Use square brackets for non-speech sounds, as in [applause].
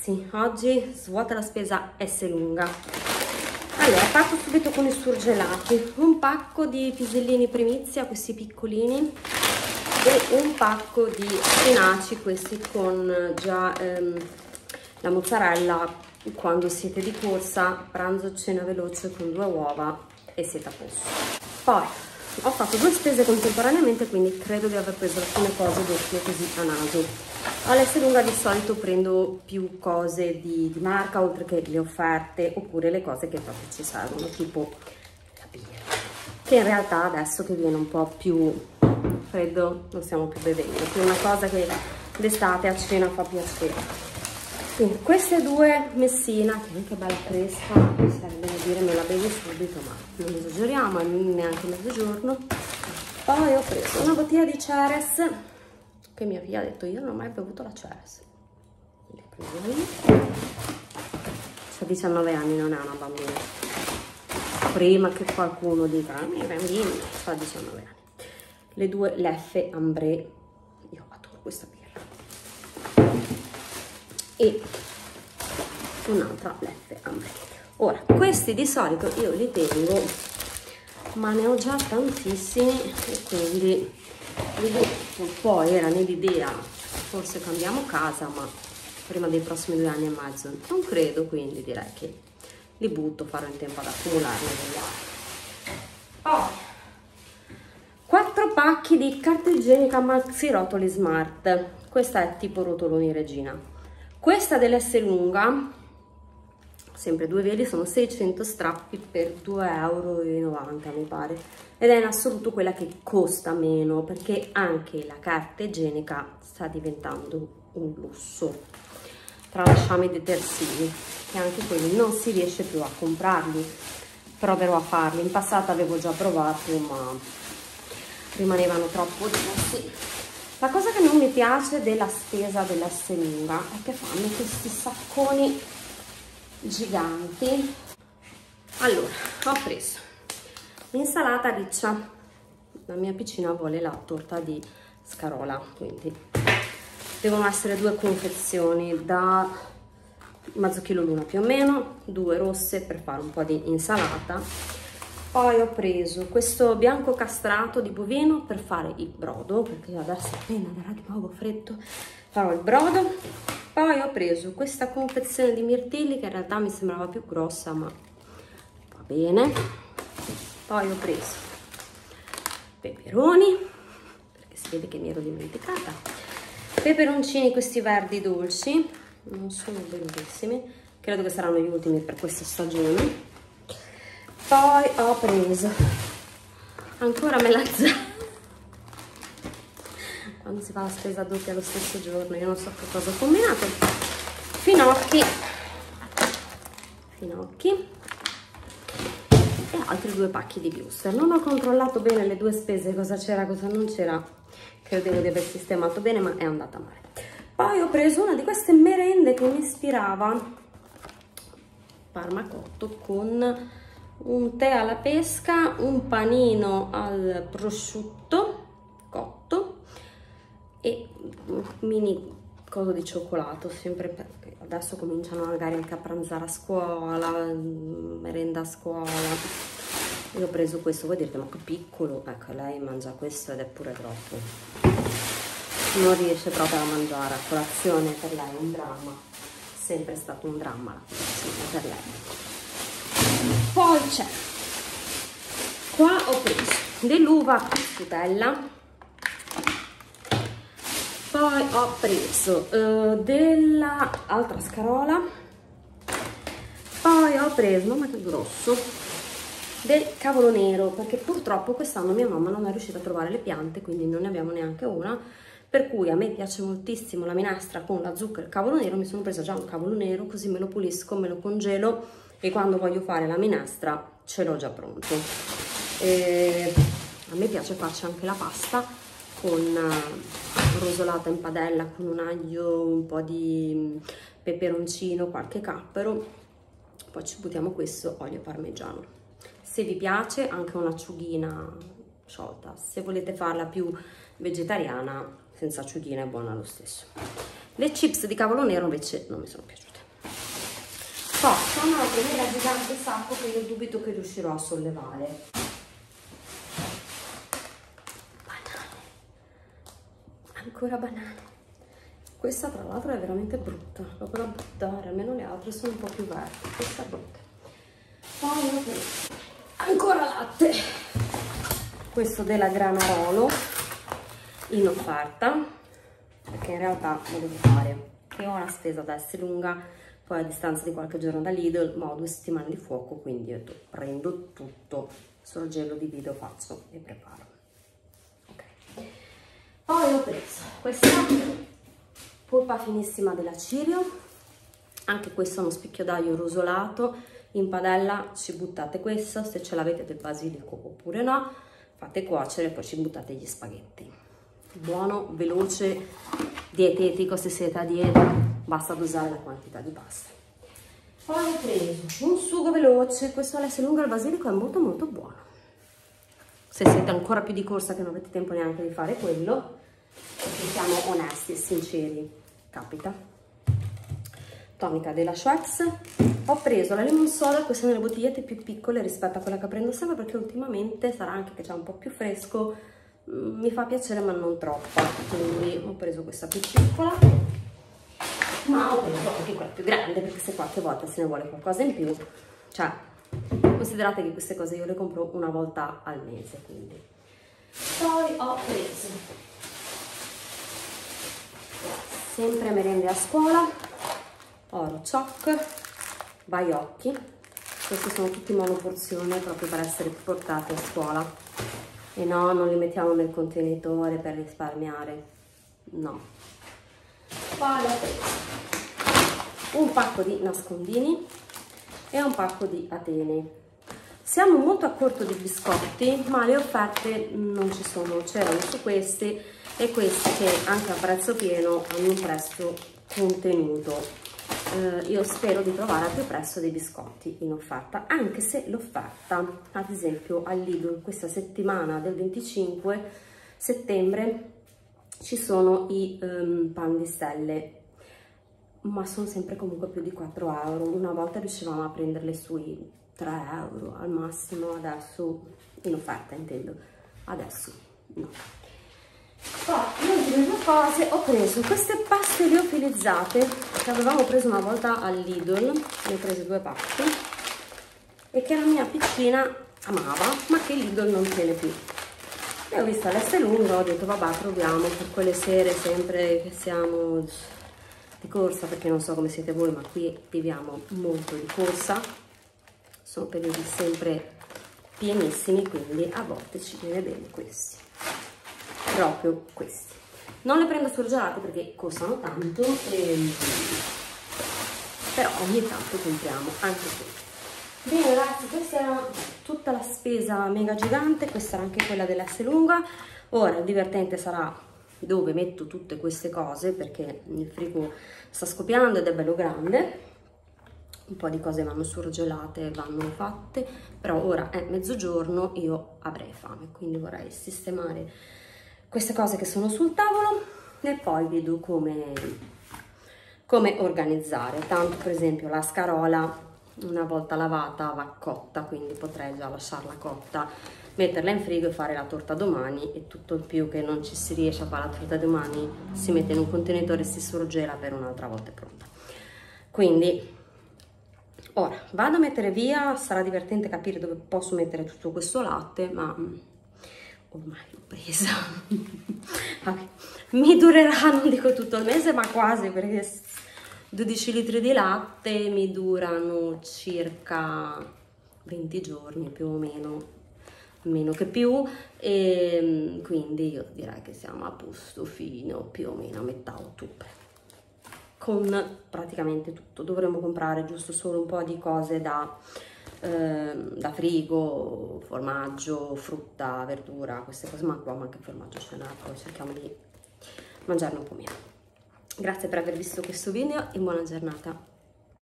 ragazzi, oggi svuota la spesa S lunga. Allora, parto subito con i surgelati. Un pacco di pisellini primizia, questi piccolini, e un pacco di spinaci, questi con già ehm, la mozzarella quando siete di corsa, pranzo, cena veloce con due uova e siete a posto. Poi ho fatto due spese contemporaneamente, quindi credo di aver preso alcune cose doppie così a naso. All'S lunga di solito prendo più cose di, di, marca oltre che le offerte oppure le cose che proprio ci servono, tipo la birra, che in realtà adesso che viene un po' più freddo non stiamo più bevendo, è una cosa che d'estate a cena fa piacere. Quindi queste due messina, che anche bella fresca, sarebbe da dire me la bevo subito, ma non esageriamo, neanche mezzogiorno. Poi ho preso una bottiglia di Ceres, che mia figlia ha detto io non ho mai bevuto la Ceres. Ha 19 anni, non è una bambina. Prima che qualcuno dica, ah, i bambini, ha 19 anni. Le due Leffe Ambré, io adoro questa birra e un'altra lette ambre. Ora, questi di solito io li tengo, ma ne ho già tantissimi e quindi li butto. Poi era nell'idea, forse cambiamo casa, ma prima dei prossimi due anni e mezzo non credo, quindi direi che li butto, farò in tempo ad accumularne degli altri. Poi, 4 pacchi di carta igienica maxi rotoli smart. Questa è tipo rotoloni regina questa dell'S lunga, sempre due veli, sono 600 strappi per 2,90 euro mi pare. Ed è in assoluto quella che costa meno, perché anche la carta igienica sta diventando un lusso. Tralasciamo i detersivi, che anche quelli non si riesce più a comprarli. Proverò a farli. In passato avevo già provato, ma rimanevano troppo grossi la cosa che non mi piace della spesa della Selinga è che fanno questi sacconi giganti. Allora, ho preso l'insalata riccia. La mia piccina vuole la torta di scarola, quindi devono essere due confezioni da mezzo chilo l'una più o meno, due rosse per fare un po' di insalata poi ho preso questo bianco castrato di bovino per fare il brodo, perché adesso appena darà di nuovo freddo farò il brodo. Poi ho preso questa confezione di mirtilli che in realtà mi sembrava più grossa, ma va bene. Poi ho preso peperoni, perché si vede che mi ero dimenticata. Peperoncini questi verdi dolci, non sono bellissimi, credo che saranno gli ultimi per questa stagione poi ho preso ancora melanzane quando si fa la spesa doppia lo stesso giorno io non so che cosa ho combinato. Finocchi. Finocchi. E altri due pacchi di Gloucester non ho controllato bene le due spese cosa c'era cosa non c'era. Credevo di aver sistemato bene ma è andata male. Poi ho preso una di queste merende che mi ispirava. Parmacotto con un tè alla pesca, un panino al prosciutto cotto e un mini coso di cioccolato, sempre perché adesso cominciano magari anche a pranzare a scuola, merenda a scuola. Io ho preso questo, voi direte ma che piccolo, ecco lei mangia questo ed è pure troppo. Non riesce proprio a mangiare, a colazione per lei è un dramma, sempre stato un dramma la colazione per lei poi c'è qua ho preso dell'uva scutella poi ho preso uh, della altra scarola. Poi ho preso mamma che grosso del cavolo nero perché purtroppo quest'anno mia mamma non è riuscita a trovare le piante quindi non ne abbiamo neanche una. Per cui a me piace moltissimo la minestra con la zucca e il cavolo nero mi sono presa già un cavolo nero così me lo pulisco, me lo congelo e quando voglio fare la minestra ce l'ho già pronto. E a me piace farci anche la pasta con uh, rosolata in padella con un aglio, un po' di peperoncino, qualche cappero, poi ci buttiamo questo olio parmigiano. Se vi piace anche un'acciughina sciolta, se volete farla più vegetariana senza acciughina è buona lo stesso. Le chips di cavolo nero invece non mi sono piaciute poi c'è un altro mega gigante sacco che io dubito che riuscirò a sollevare ancora banane. Questa tra l'altro è veramente brutta. Proprio da buttare almeno le altre sono un po' più verdi. Questa è brutta. Poi ancora latte. Questo della Granarolo in offerta perché in realtà lo devo fare. Ho una spesa da essere lunga poi a distanza di qualche giorno da Lidl, ma ho due settimane di fuoco, quindi io prendo tutto, sorgello, divido, faccio e preparo. Poi ho preso questa polpa finissima della Cirio, anche questo è uno spicchio d'aglio rosolato, in padella ci buttate questo, se ce l'avete del basilico oppure no, fate cuocere e poi ci buttate gli spaghetti. Buono, veloce, dietetico se siete a dieta, basta dosare la quantità di pasta. Poi ho preso un sugo veloce, questo all'esse lungo al basilico è molto molto buono. Se siete ancora più di corsa che non avete tempo neanche di fare quello, perché siamo onesti e sinceri, capita. Tonica della Schweppes. Ho preso la lemon soda, queste sono le bottigliette più piccole rispetto a quella che prendo sempre perché ultimamente sarà anche che c'è un po' più fresco, mm, mi fa piacere ma non troppo, quindi ho preso questa più piccola. Ma ho preso anche quella più grande perché se qualche volta se ne vuole qualcosa in più cioè considerate che queste cose io le compro una volta al mese quindi. Poi ho preso sempre merende a scuola. Oro choc baiocchi. Questi sono tutti monoporzione proprio per essere portati a scuola. E no non li mettiamo nel contenitore per risparmiare. No. Poi un pacco di nascondini e un pacco di atene. Siamo molto a corto di biscotti ma le offerte non ci sono c'erano su questi e questi che anche a prezzo pieno hanno un prezzo contenuto. Eh, io spero di trovare al più presto dei biscotti in offerta anche se l'offerta ad esempio al Lidl questa settimana del 25 settembre ci sono i um, pan di stelle ma sono sempre comunque più di 4 euro. Una volta riuscivamo a prenderle sui 3 euro al massimo adesso in offerta intendo adesso no poi le ultime due cose ho preso queste paste liofilizzate che avevamo preso una volta al Lidl ne ho prese due pacchi e che la mia piccina amava ma che il Lidl non tiene più. E ho visto l'S lungo ho detto vabbè proviamo per quelle sere sempre che siamo di corsa perché non so come siete voi ma qui viviamo molto di corsa. Sono periodi sempre pienissimi quindi a volte ci viene bene questi proprio questi. Non le prendo surgelate perché costano tanto e... però ogni tanto compriamo anche questi bene ragazzi questa era tutta la spesa mega gigante questa era anche quella dell'S lunga. Ora il divertente sarà dove metto tutte queste cose perché il frigo sta scoppiando ed è bello grande. Un po' di cose vanno surgelate vanno fatte però ora è mezzogiorno io avrei fame quindi vorrei sistemare queste cose che sono sul tavolo e poi vedo come, come organizzare. Tanto per esempio la scarola una volta lavata va cotta quindi potrei già lasciarla cotta metterla in frigo e fare la torta domani e tutto il più che non ci si riesce a fare la torta domani si mette in un contenitore e si surgela per un'altra volta è pronta. Quindi ora vado a mettere via sarà divertente capire dove posso mettere tutto questo latte ma mm, ormai l'ho presa. [laughs] Okay. mi durerà [laughs] non dico tutto il mese ma quasi perché 12 litri di latte mi durano circa 20 giorni più o meno meno che più. E mm, quindi io direi che siamo a posto fino più o meno a metà ottobre. Con praticamente tutto. Dovremmo comprare giusto solo un po' di cose da, eh, da frigo formaggio frutta verdura queste cose ma qua manca il formaggio ce n'è poi cerchiamo di mangiarne un po' meno. Grazie per aver visto questo video e buona giornata